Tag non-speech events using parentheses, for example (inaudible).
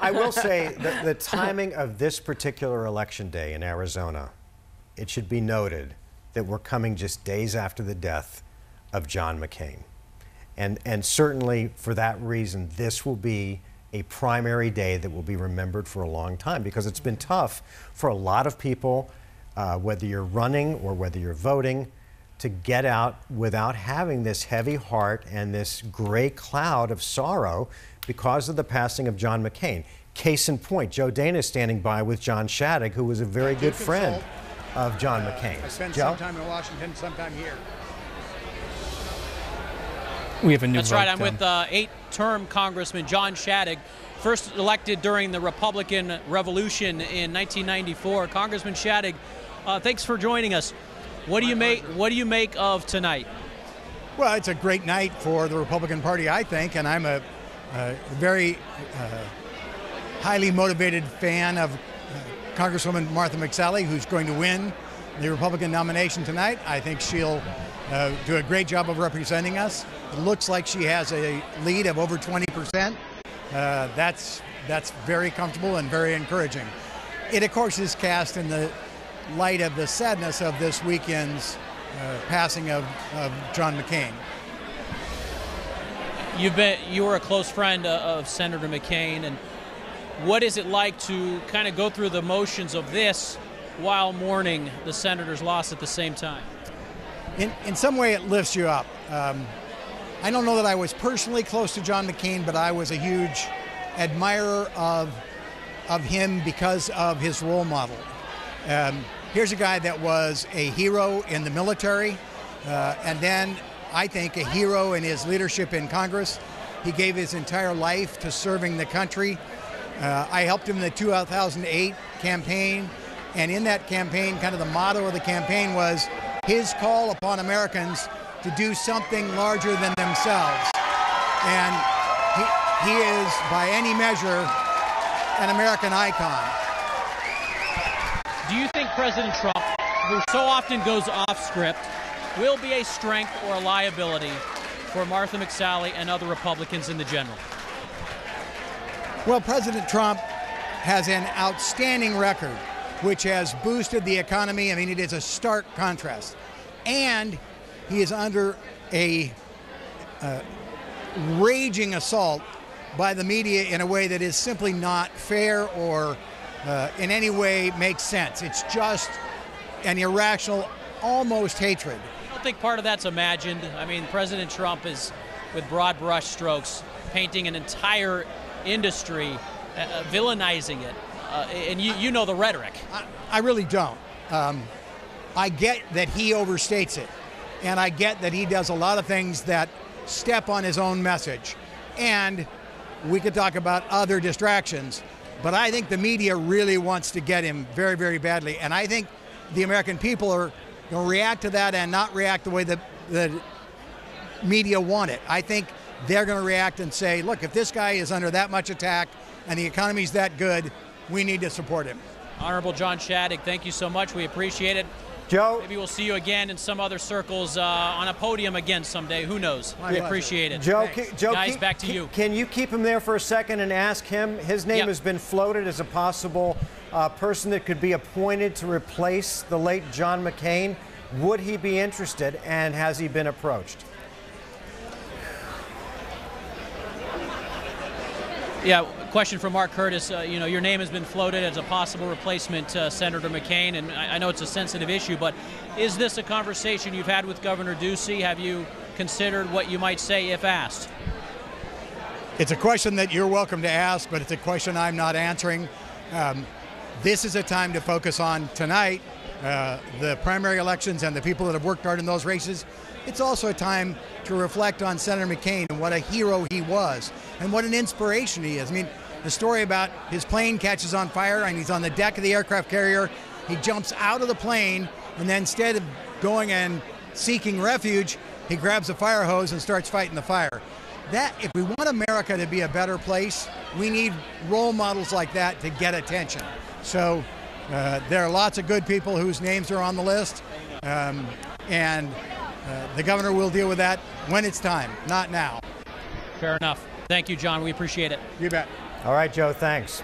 I will say (laughs) that the timing of this particular election day in Arizona, it should be noted that we're coming just days after the death of John McCain. And, and certainly for that reason, this will be a primary day that will be remembered for a long time because it's been tough for a lot of people, uh, whether you're running or whether you're voting, to get out without having this heavy heart and this gray cloud of sorrow because of the passing of John McCain. Case in point, Joe Dana is standing by with John Shadegg, who was a very good friend of John McCain. I spent Joe? some time in Washington, some time here. We have a new That's vote right. I'm then. with uh, eight-term Congressman John Shadegg, first elected during the Republican Revolution in 1994. Congressman Shadegg, uh, thanks for joining us. What do you make? What do you make of tonight? Well, it's a great night for the Republican Party, I think, and I'm a, a very uh, highly motivated fan of uh, Congresswoman Martha McSally, who's going to win the Republican nomination tonight. I think she'll uh, do a great job of representing us. It looks like she has a lead of over 20 percent. Uh, that's that's very comfortable and very encouraging. It, of course, is cast in the light of the sadness of this weekend's uh, passing of, of John McCain. You've been you were a close friend uh, of Senator McCain, and what is it like to kind of go through the motions of this while mourning the senator's loss at the same time? In, in some way, it lifts you up. Um, I don't know that I was personally close to John McCain, but I was a huge admirer of, of him because of his role model. Um, here's a guy that was a hero in the military, uh, and then I think a hero in his leadership in Congress. He gave his entire life to serving the country. Uh, I helped him in the 2008 campaign, and in that campaign, kind of the motto of the campaign was his call upon Americans to do something larger than themselves. And he, he is, by any measure, an American icon. Do you think President Trump, who so often goes off script, will be a strength or a liability for Martha McSally and other Republicans in the general? Well, President Trump has an outstanding record, which has boosted the economy. I mean, it is a stark contrast. And he is under a uh, raging assault by the media in a way that is simply not fair or uh, in any way makes sense. It's just an irrational, almost hatred. I don't think part of that's imagined. I mean, President Trump is, with broad brush strokes, painting an entire industry, uh, uh, villainizing it. Uh, and you, you know the rhetoric. I, I really don't. Um, I get that he overstates it, and I get that he does a lot of things that step on his own message. And we could talk about other distractions, but I think the media really wants to get him very, very badly. And I think the American people are going to react to that and not react the way that the media want it. I think they're going to react and say, look, if this guy is under that much attack and the economy's that good, we need to support him. Honorable John Shadegg, thank you so much. We appreciate it. Joe, Maybe we'll see you again in some other circles uh, on a podium again someday. Who knows? we pleasure. appreciate it. Joe, Thanks. Joe, Guys, keep- back to ke- you. Can you keep him there for a second and ask him? His name Yep. has been floated as a possible uh, person that could be appointed to replace the late John McCain. Would he be interested, and has he been approached? Yeah, question from Mark Curtis. Uh, you know, your name has been floated as a possible replacement to Senator McCain, and I, I know it's a sensitive issue, but is this a conversation you've had with Governor Ducey? Have you considered what you might say if asked? It's a question that you're welcome to ask, but it's a question I'm not answering. Um, this is a time to focus on tonight, uh, the primary elections and the people that have worked hard in those races. It's also a time to reflect on Senator McCain and what a hero he was and what an inspiration he is. I mean, the story about his plane catches on fire and he's on the deck of the aircraft carrier. He jumps out of the plane and then instead of going and seeking refuge, he grabs a fire hose and starts fighting the fire. That if we want America to be a better place, we need role models like that to get attention. So uh, there are lots of good people whose names are on the list, um, and uh, the governor will deal with that when it's time, not now. Fair enough. Thank you, John. We appreciate it. You bet. All right, Joe, thanks.